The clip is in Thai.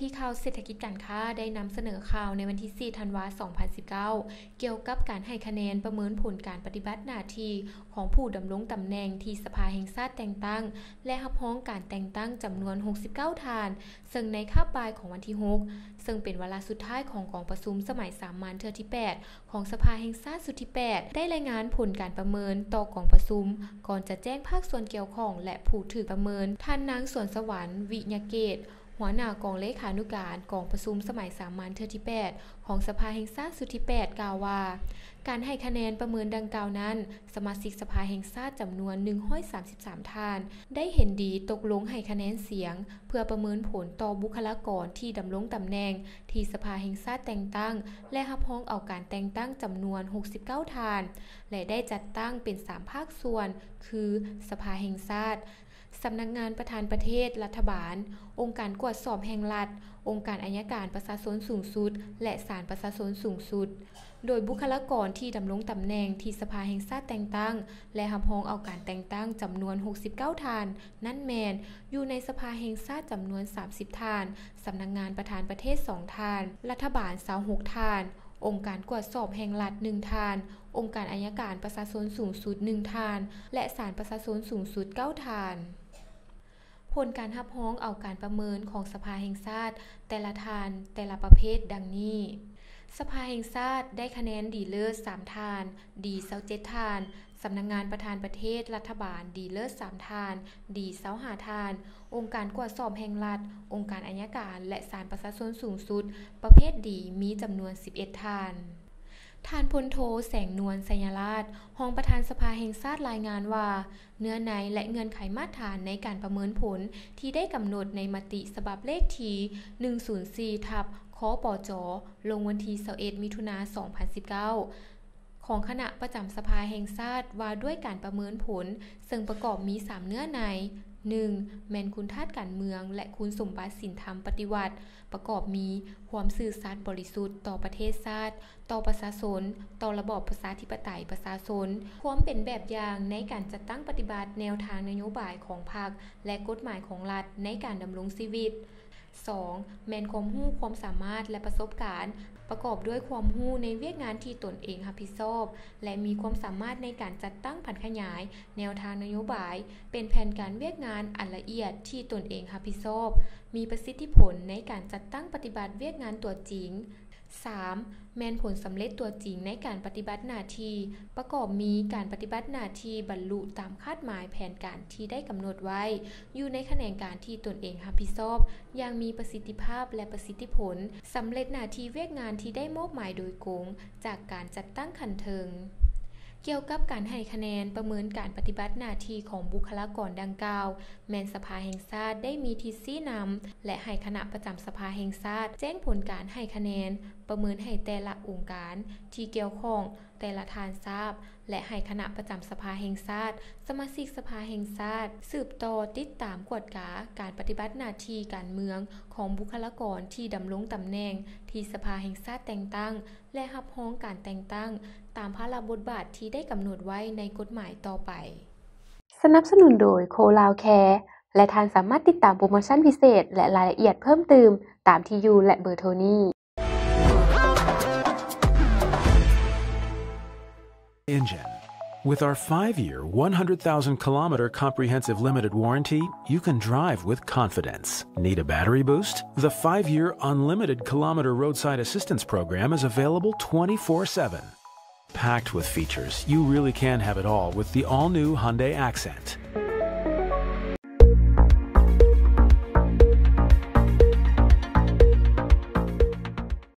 ที่ข่าวเศรษฐกิจการค้าได้นำเสนอข่าวในวันที่ 4 ธันวาคม 2019 เกี่ยวกับการให้คะแนนประเมินผลการปฏิบัติหน้าที่ของผู้ดำรงตำแหน่งที่สภาแห่งชาติแต่งตั้ง และรับรองการแต่งตั้งจำนวน 69 ทาน ซึ่งในคาบปลายของวันที่ 6 ซึ่งเป็นเวลาสุดท้ายของกองประชุมสมัยสามัญเทือที่ 8 ของสภาแห่งชาติสุดที่ 8 ได้รายงานผลการประเมินต่อกองประชุม ก่อนจะแจ้งภาคส่วนเกี่ยวข้องและผู้ถือประเมินท่านนางสวนสวรรค์วิญญาเกต หัวหน้ากองเลขานุการกองประชุมสมัยสามัญเทือที่ 8 ของสภาแห่งชาติสุดที่ 8 กล่าวว่า การให้คะแนนประเมินดังกล่าวนั้น สมาชิกสภาแห่งชาติจำนวน 133 ท่าน ได้เห็นดีตกลงให้คะแนนเสียง เพื่อประเมินผลต่อบุคลากรที่ดำรงตำแหน่ง ที่สภาแห่งชาติแต่งตั้ง และรับรองเอาการแต่งตั้งจำนวน 69 ท่าน และได้จัดตั้งเป็น 3 ภาคส่วน คือ สภาแห่งชาติ สำนักงงานประธานประเทศ รัฐบาล องค์การกวดสอบแห่งรัฐ องค์การอัยการประชาชนสูงสุด และศาลประชาชนสูงสุด โดยบุคลากรที่ดำรงตำแหน่งที่สภาแห่งชาติแต่งตั้ง และรับรองเอาการแต่งตั้งจำนวน 69 ทาน นั่นแมน อยู่ในสภาแห่งชาติจำนวน 30 ทาน สำนักงงานประธานประเทศ 2 ทาน รัฐบาล26ทาน องค์การกวดสอบแห่งรัฐหนึ่งทาน องค์การอัยการประชาชนสูงสุดหนึ่งทาน และศาลประชาชนสูงสุดเก้าทานผลการทับห้องเอาการประเมินของสภาแห่งชาติ แต่ละทานแต่ละประเภทดังนี้ สภาแห่งชาติได้คะแนนดีเลิศ3ทาน ดีเซาเจ็ดทาน สำนักงงานประธานประเทศรัฐบาล ดีเลิศ3ทาน ดีเซาหาทาน องค์การกวดสอบแห่งรัฐ องค์การอัยการ และศาลประชาชนสูงสุด ประเภทดีมีจำนวน 11 ทาน ท่านพลโทแสงนวลสัญราชห้องประธานสภาแห่งชาติรายงานว่า เนื้อในและเงื่อนไขมาตรฐานในการประเมินผลที่ได้กำหนดในมติสบับเลขที104 ทับคอปอจอลงวันที่21มิถุนา2019ของคณะประจำสภาแห่งชาติว่าด้วยการประเมินผล ซึ่งประกอบมี 3 เนื้อใน 1. แมนคุณทาตการเมือง และคุณสมบัติสินธรรมปฏิวัติ ประกอบมีความสื่อสารบริสุทธิ์ต่อประเทศชาติ ต่อประชาชนต่อระบอบประชาธิปไตยประชาชนความเป็นแบบอย่างในการจัดตั้งปฏิบัติแนวทางนโยบายของพรรคและกฎหมายของรัฐในการดำรงชีวิต 2. แมนความหู้ความสามารถและประสบการณ์ ประกอบด้วยความหู้ในเวียกงานที่ตนเองรับผิดชอบ และมีความสามารถในการจัดตั้งผันขยาย แนวทางนโยบาย เป็นแผนการเวียกงานอันละเอียดที่ตนเองรับผิดชอบ มีประสิทธิผลในการจัดตั้งปฏิบัติเวียกงานตัวจริง 3. แมนผลสำเร็จตัวจริงในการปฏิบัติหน้าที่ประกอบมีการปฏิบัติหน้าที่บรรลุตามคาดหมายแผนการที่ได้กำหนดไว้ อยู่ในแขนงการที่ตนเองรับผิดชอบอย่างมีประสิทธิภาพและประสิทธิผลสำเร็จหน้าที่เวียกงานที่ได้มอบหมายโดยกงจากการจัดตั้งขันเทิง เกี่ยวกับการให้คะแนนประเมินการปฏิบัติหน้าที่ของบุคลากรดังกล่าว แมนสภาแห่งชาติได้มีทิซี่นำและให้คณะประจำสภาแห่งชาติแจ้งผลการให้คะแนน ประเมินให้แต่ละองค์การที่เกี่ยวข้องแต่ละทานทราบ และให้คณะประจำสภาแห่งชาติ สมาชิกสภาแห่งชาติ สืบต่อติดตามกวดกาการปฏิบัติหน้าที่การเมืองของบุคลากรที่ดำรงตำแหน่งที่สภาแห่งชาติแต่งตั้ง และรับรองการแต่งตั้ง ตามพระราบทบาทที่ได้กำหนดไว้ในกฎหมายต่อไป สนับสนุนโดยโคลาวแคร์และท่านสามารถติดตามโปรโมชั่นพิเศษ และรายละเอียดเพิ่มเติมตามที่อยู่และเบอร์โทรนี้ engine. With our 5-year, 100,000 kilometer comprehensive limited warranty, you can drive with confidence. Need a battery boost? The 5-year unlimited kilometer roadside assistance program is available 24/7. Packed with features, you really can have it all with the all-new Hyundai Accent.